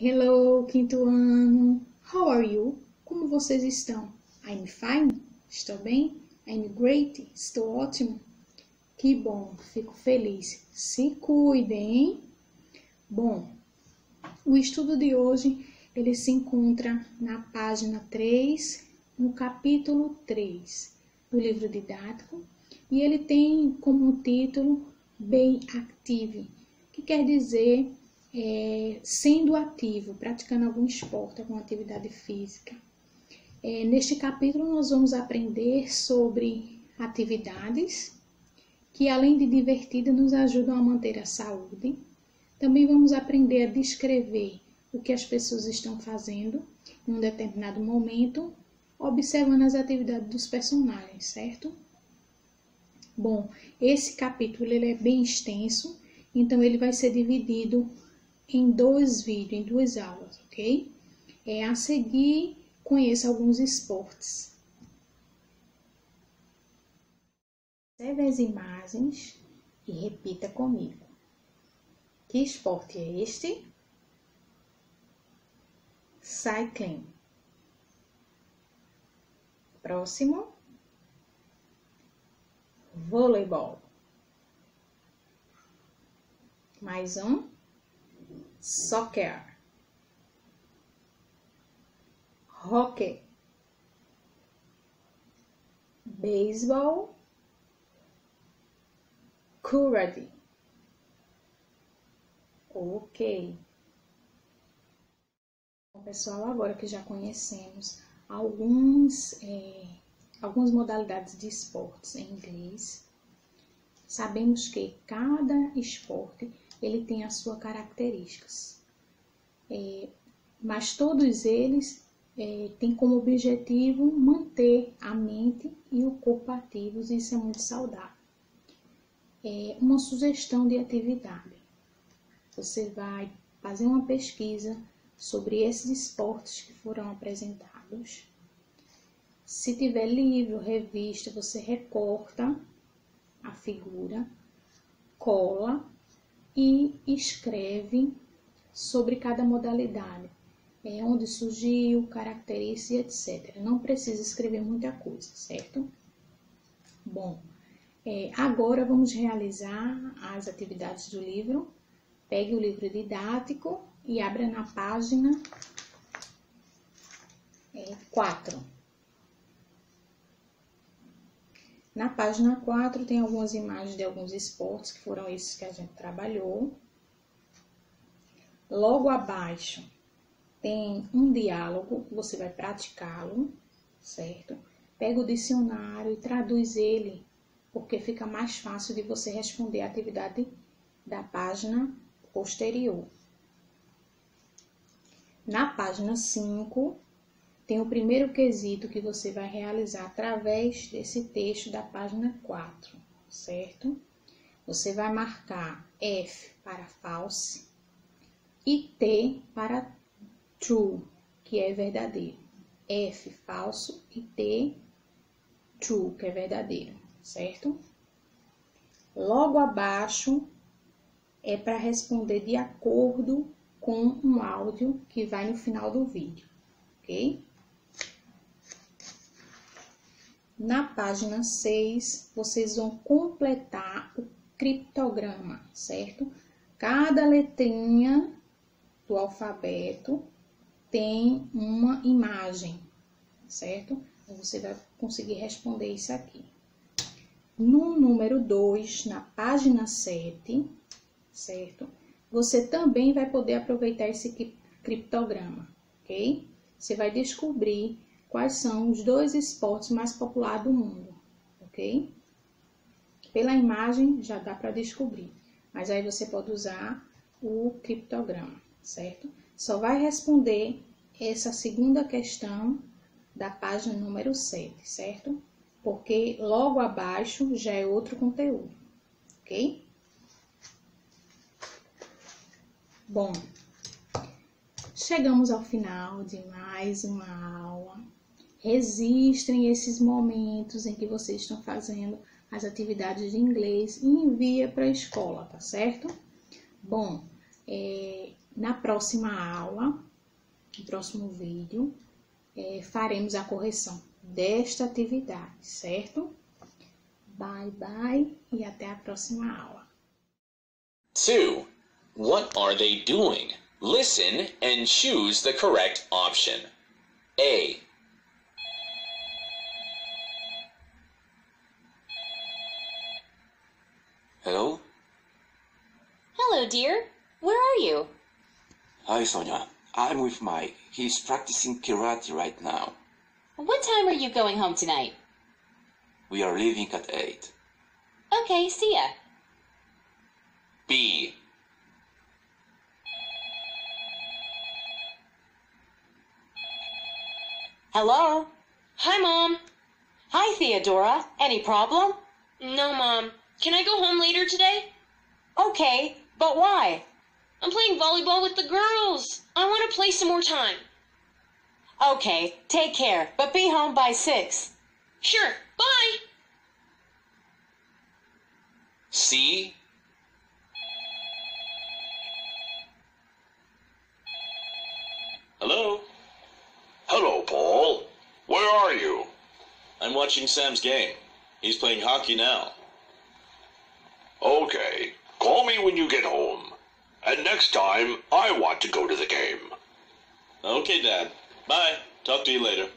Hello, quinto ano. How are you? Como vocês estão? I'm fine. Estou bem? I'm great. Estou ótimo. Que bom, fico feliz. Se cuidem. Bom, o estudo de hoje ele se encontra na página 3, no capítulo 3 do livro didático, e ele tem como título Bem Active, que quer dizer é, sendo ativo, praticando algum esporte, alguma atividade física. É, neste capítulo, nós vamos aprender sobre atividades que, além de divertidas, nos ajudam a manter a saúde. Também vamos aprender a descrever o que as pessoas estão fazendo em um determinado momento, observando as atividades dos personagens, certo? Bom, esse capítulo ele é bem extenso, então ele vai ser dividido em dois vídeos, em duas aulas, ok? É a seguir, conheça alguns esportes. Observe as imagens e repita comigo. Que esporte é este? Cycling. Próximo. Voleibol. Mais um soccer, hockey, beisebol, curry. Ok. Bom, pessoal, agora que já conhecemos alguns, é, algumas modalidades de esportes em inglês, sabemos que cada esporte ele tem as suas características. É, mas todos eles é, têm como objetivo manter a mente e o corpo ativos, e isso é muito saudável. É uma sugestão de atividade. Você vai fazer uma pesquisa sobre esses esportes que foram apresentados. Se tiver livro, revista, você recorta a figura, cola e escreve sobre cada modalidade, é, onde surgiu, características, etc. Não precisa escrever muita coisa, certo? Bom, é, agora vamos realizar as atividades do livro. Pegue o livro didático e abra na página é, 4. Na página 4 tem algumas imagens de alguns esportes que foram esses que a gente trabalhou. Logo abaixo tem um diálogo, você vai praticá-lo, certo? Pega o dicionário e traduz ele, porque fica mais fácil de você responder a atividade da página posterior. Na página 5, tem o primeiro quesito que você vai realizar através desse texto da página 4, certo? Você vai marcar F para false e T para true, que é verdadeiro. F falso e T true, que é verdadeiro, certo? Logo abaixo é para responder de acordo com um áudio que vai no final do vídeo, ok? Na página 6, vocês vão completar o criptograma, certo? Cada letrinha do alfabeto tem uma imagem, certo? Então, você vai conseguir responder isso aqui. No número 2, na página 7, certo? Você também vai poder aproveitar esse criptograma, ok? Você vai descobrir quais são os dois esportes mais populares do mundo, ok? Pela imagem já dá para descobrir, mas aí você pode usar o criptograma, certo? Só vai responder essa segunda questão da página número 7, certo? Porque logo abaixo já é outro conteúdo, ok? Bom, chegamos ao final de mais uma aula registrem esses momentos em que vocês estão fazendo as atividades de inglês e envia para a escola, tá certo? Bom, é, Na próxima aula, no próximo vídeo, é, faremos a correção desta atividade, certo? Bye, bye e até a próxima aula. 2. What are they doing? Listen and choose the correct option. A. Hello? Hello, dear. Where are you? Hi, Sonia. I'm with Mike. He's practicing karate right now. What time are you going home tonight? We are leaving at 8. Okay, see ya. B. Hello? Hi, Mom. Hi, Theodora. Any problem? No, Mom. Can I go home later today? Okay, but why? I'm playing volleyball with the girls. I want to play some more time. Okay, take care, but be home by 6. Sure. Bye. See? Hello? Hello, Paul. Where are you? I'm watching Sam's game. He's playing hockey now. Okay. Call me when you get home. And next time, I want to go to the game. Okay, Dad. Bye. Talk to you later.